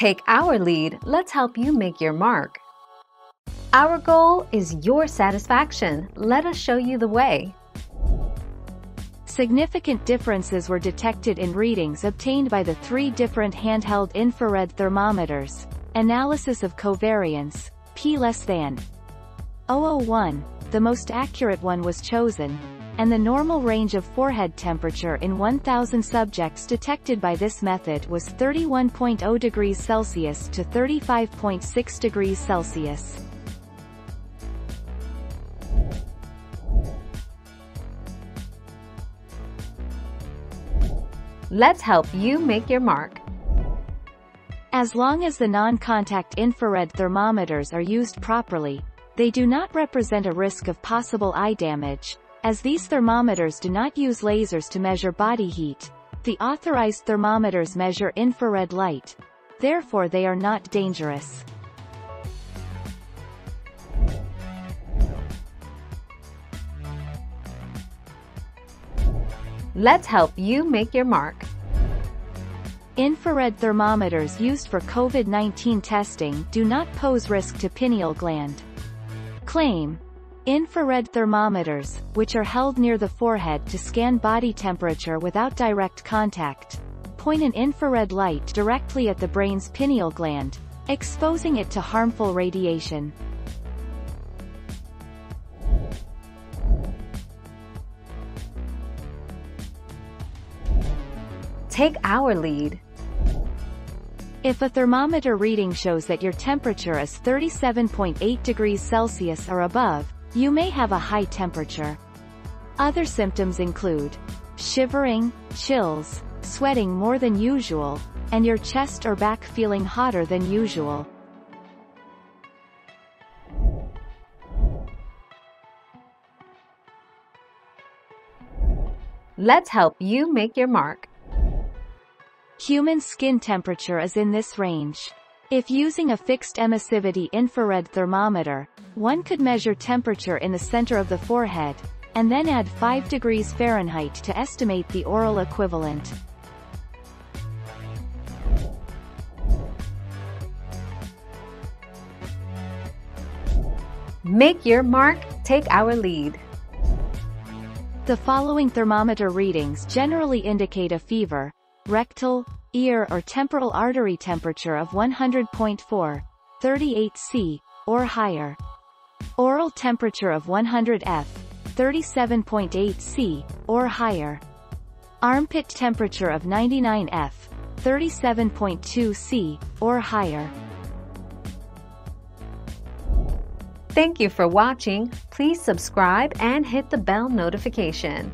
Take our lead, let's help you make your mark. Our goal is your satisfaction. Let us show you the way. Significant differences were detected in readings obtained by the three different handheld infrared thermometers. Analysis of covariance, P less than 001, the most accurate one was chosen, and the normal range of forehead temperature in 1,000 subjects detected by this method was 31.0 degrees Celsius to 35.6 degrees Celsius. Let's help you make your mark. As long as the non-contact infrared thermometers are used properly, they do not represent a risk of possible eye damage, as these thermometers do not use lasers to measure body heat. The authorized thermometers measure infrared light. Therefore they are not dangerous. Let's help you make your mark. Infrared thermometers used for COVID-19 testing do not pose risk to pineal gland. Claim. Infrared thermometers, which are held near the forehead to scan body temperature without direct contact, point an infrared light directly at the brain's pineal gland, exposing it to harmful radiation. Take our lead. If a thermometer reading shows that your temperature is 37.8 degrees Celsius or above, you may have a high temperature. Other symptoms include shivering, chills, sweating more than usual, and your chest or back feeling hotter than usual. Let's help you make your mark. Human skin temperature is in this range. If using a fixed emissivity infrared thermometer, one could measure temperature in the center of the forehead, and then add 5 degrees Fahrenheit to estimate the oral equivalent. Make your mark, take our lead. The following thermometer readings generally indicate a fever, rectal, ear or temporal artery temperature of 100.4, 38 C, or higher. Oral temperature of 100 F, 37.8 C, or higher. Armpit temperature of 99 F, 37.2 C, or higher. Thank you for watching. Please subscribe and hit the bell notification.